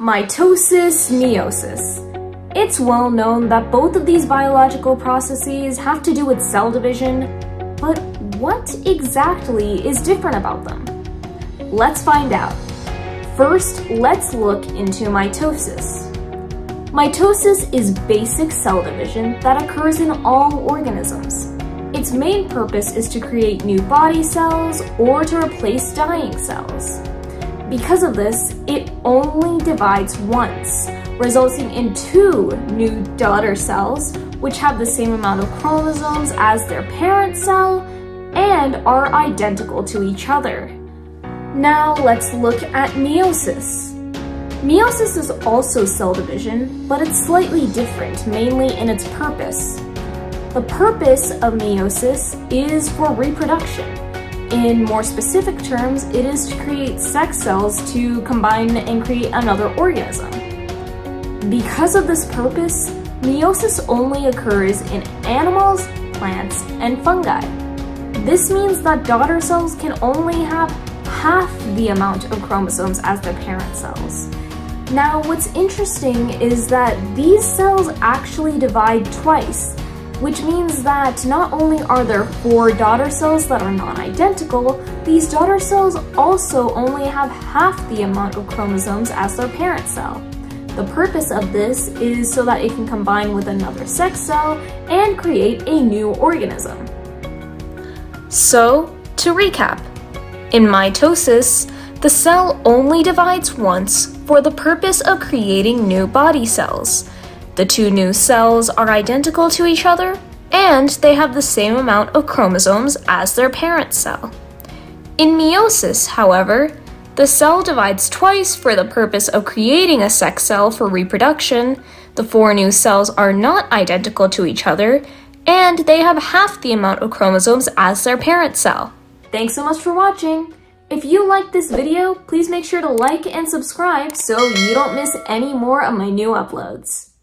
Mitosis, meiosis. It's well known that both of these biological processes have to do with cell division, but what exactly is different about them? Let's find out. First, let's look into mitosis. Mitosis is basic cell division that occurs in all organisms. Its main purpose is to create new body cells or to replace dying cells. Because of this, it only divides once, resulting in two new daughter cells, which have the same amount of chromosomes as their parent cell and are identical to each other. Now let's look at meiosis. Meiosis is also cell division, but it's slightly different, mainly in its purpose. The purpose of meiosis is for reproduction. In more specific terms, it is to create sex cells to combine and create another organism. Because of this purpose, meiosis only occurs in animals, plants, and fungi. This means that daughter cells can only have half the amount of chromosomes as their parent cells. Now, what's interesting is that these cells actually divide twice, which means that not only are there four daughter cells that are non-identical, these daughter cells also only have half the amount of chromosomes as their parent cell. The purpose of this is so that it can combine with another sex cell and create a new organism. So, to recap, in mitosis, the cell only divides once for the purpose of creating new body cells, the two new cells are identical to each other, and they have the same amount of chromosomes as their parent cell. In meiosis, however, the cell divides twice for the purpose of creating a sex cell for reproduction, the four new cells are not identical to each other, and they have half the amount of chromosomes as their parent cell. Thanks so much for watching! If you liked this video, please make sure to like and subscribe so you don't miss any more of my new uploads.